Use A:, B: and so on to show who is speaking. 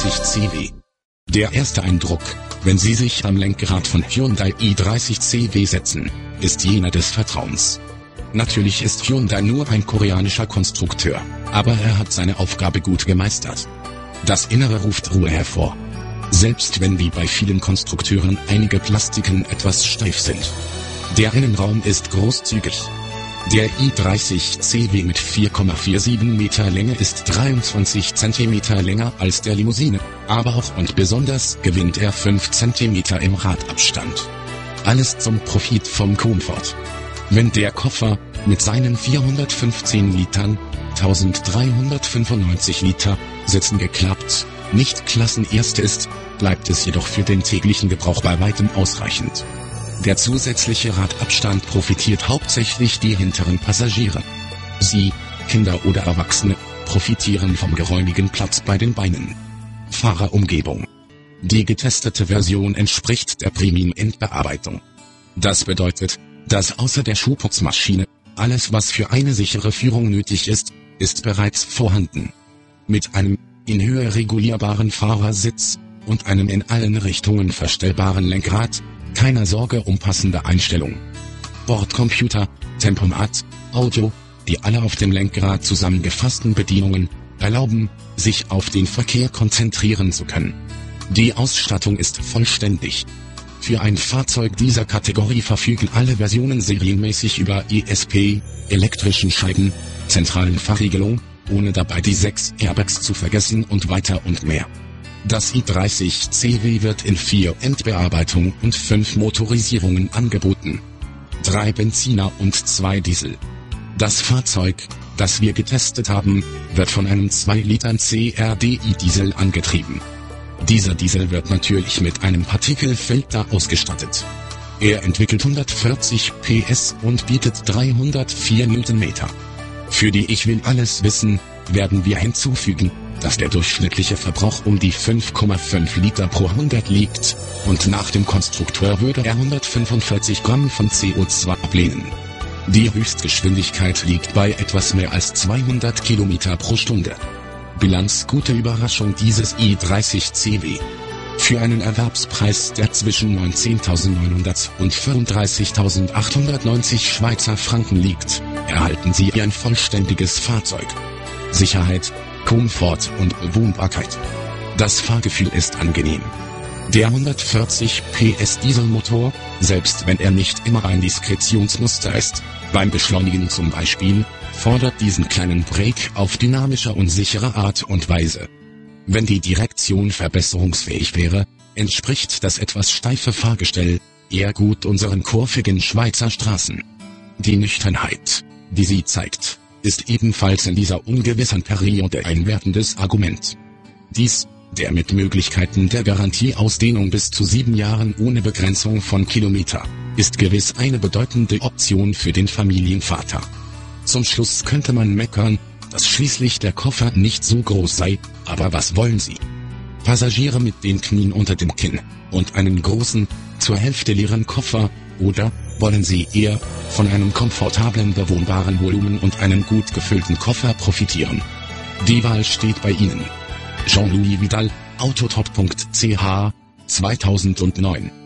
A: i30 CW. Der erste Eindruck, wenn Sie sich am Lenkrad von Hyundai i30 CW setzen, ist jener des Vertrauens. Natürlich ist Hyundai nur ein koreanischer Konstrukteur, aber er hat seine Aufgabe gut gemeistert. Das Innere ruft Ruhe hervor. Selbst wenn wie bei vielen Konstrukteuren einige Plastiken etwas steif sind. Der Innenraum ist großzügig. Der i30 CW mit 4,47 Meter Länge ist 23 cm länger als der Limousine, aber auch und besonders gewinnt er 5 cm im Radabstand. Alles zum Profit vom Komfort. Wenn der Koffer mit seinen 415 Litern, 1395 Liter, Sitzen geklappt, nicht Klassenerste ist, bleibt es jedoch für den täglichen Gebrauch bei weitem ausreichend. Der zusätzliche Radabstand profitiert hauptsächlich die hinteren Passagiere. Sie, Kinder oder Erwachsene, profitieren vom geräumigen Platz bei den Beinen. Fahrerumgebung. Die getestete Version entspricht der Premium-Endbearbeitung. Das bedeutet, dass außer der Schuhputzmaschine, alles was für eine sichere Führung nötig ist, ist bereits vorhanden. Mit einem in Höhe regulierbaren Fahrersitz und einem in allen Richtungen verstellbaren Lenkrad, keiner Sorge um passende Einstellung. Bordcomputer, Tempomat, Audio, die alle auf dem Lenkrad zusammengefassten Bedienungen, erlauben, sich auf den Verkehr konzentrieren zu können. Die Ausstattung ist vollständig. Für ein Fahrzeug dieser Kategorie verfügen alle Versionen serienmäßig über ESP, elektrischen Scheiben, zentralen Fahrregelung, ohne dabei die sechs Airbags zu vergessen und weiter und mehr. Das i30 CW wird in vier Endbearbeitung und fünf Motorisierungen angeboten. Drei Benziner und zwei Diesel. Das Fahrzeug, das wir getestet haben, wird von einem 2 Litern CRDI-Diesel angetrieben. Dieser Diesel wird natürlich mit einem Partikelfilter ausgestattet. Er entwickelt 140 PS und bietet 304 Newtonmeter. Für die Ich will alles wissen, werden wir hinzufügen, dass der durchschnittliche Verbrauch um die 5,5 Liter pro 100 liegt, und nach dem Konstrukteur würde er 145 Gramm von CO2 ablehnen. Die Höchstgeschwindigkeit liegt bei etwas mehr als 200 Kilometer pro Stunde. Bilanz gute Überraschung dieses i30 CW. Für einen Erwerbspreis, der zwischen 19.900 und 35.890 Schweizer Franken liegt, erhalten Sie ein vollständiges Fahrzeug. Sicherheit, Komfort und Bewohnbarkeit. Das Fahrgefühl ist angenehm. Der 140 PS Dieselmotor, selbst wenn er nicht immer ein Diskretionsmuster ist, beim Beschleunigen zum Beispiel, fordert diesen kleinen Break auf dynamischer und sicherer Art und Weise. Wenn die Direktion verbesserungsfähig wäre, entspricht das etwas steife Fahrgestell eher gut unseren kurvigen Schweizer Straßen. Die Nüchternheit, die sie zeigt, ist ebenfalls in dieser ungewissen Periode ein wertendes Argument. Dies, der mit Möglichkeiten der Garantieausdehnung bis zu sieben Jahren ohne Begrenzung von Kilometer, ist gewiss eine bedeutende Option für den Familienvater. Zum Schluss könnte man meckern, dass schließlich der Koffer nicht so groß sei, aber was wollen Sie? Passagiere mit den Knien unter dem Kinn und einen großen, zur Hälfte leeren Koffer, oder wollen Sie eher von einem komfortablen bewohnbaren Volumen und einem gut gefüllten Koffer profitieren? Die Wahl steht bei Ihnen. Jean-Louis Vidal, autotop.ch, 2009